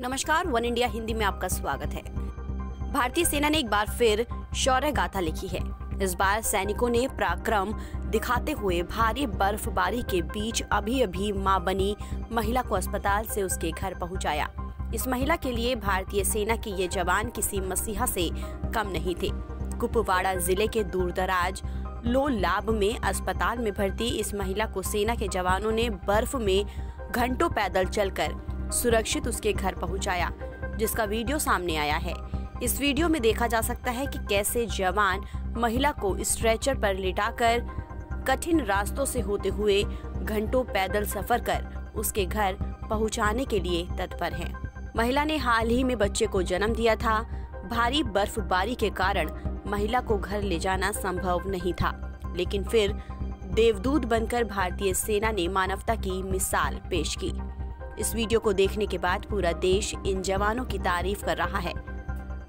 नमस्कार, one India Hindi में आपका स्वागत है। भारतीय सेना ने एक बार फिर शौर्य गाथा लिखी है। इस बार सैनिकों ने पराक्रम दिखाते हुए भारी बर्फबारी के बीच अभी अभी माँ बनी महिला को अस्पताल से उसके घर पहुँचाया। इस महिला के लिए भारतीय सेना के ये जवान किसी मसीहा से कम नहीं थे। कुपवाड़ा ज़िले के दूरदराज लो लाभ में अस्पताल में भर्ती इस महिला को सेना के जवानों ने बर्फ़ में घंटों पैदल चलकर सुरक्षित उसके घर पहुँचाया, जिसका वीडियो सामने आया है। इस वीडियो में देखा जा सकता है कि कैसे जवान महिला को स्ट्रेचर पर लिटाकर कठिन रास्तों से होते हुए घंटों पैदल सफ़र कर उसके घर पहुँचाने के लिए तत्पर हैं। महिला ने हाल ही में बच्चे को जन्म दिया था। भारी बर्फबारी के कारण महिला को घर ले जाना संभव नहीं था। लेकिन फिर देवदूत बनकर भारतीय सेना ने मानवता की मिसाल पेश की। इस वीडियो को देखने के बाद पूरा देश इन जवानों की तारीफ़ कर रहा है।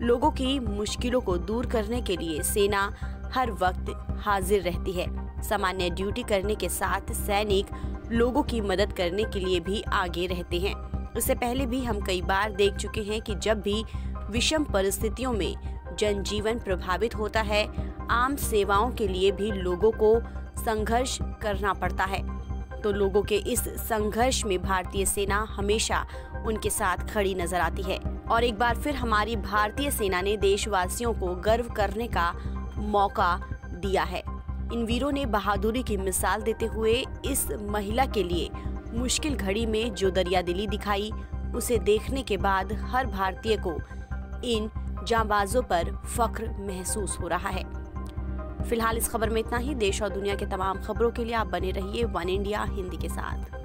लोगों की मुश्किलों को दूर करने के लिए सेना हर वक्त हाजिर रहती है। सामान्य ड्यूटी करने के साथ सैनिक लोगों की मदद करने के लिए भी आगे रहते हैं। इससे पहले भी हम कई बार देख चुके हैं कि जब भी विषम परिस्थितियों में जनजीवन प्रभावित होता है, आम सेवाओं के लिए भी लोगों को संघर्ष करना पड़ता है। तो लोगों के इस संघर्ष में भारतीय सेना हमेशा उनके साथ खड़ी नज़र आती है। और एक बार फिर हमारी भारतीय सेना ने देशवासियों को गर्व करने का मौका दिया है। इन वीरों ने बहादुरी की मिसाल देते हुए इस महिला के लिए मुश्किल घड़ी में जो दरिया दिली दिखाई, उसे देखने के बाद हर भारतीय को इन जाबाजों पर फख्र महसूस हो रहा है। फ़िलहाल इस खबर में इतना ही। देश और दुनिया के तमाम खबरों के लिए आप बने रहिए वन इंडिया, हिंदी के साथ।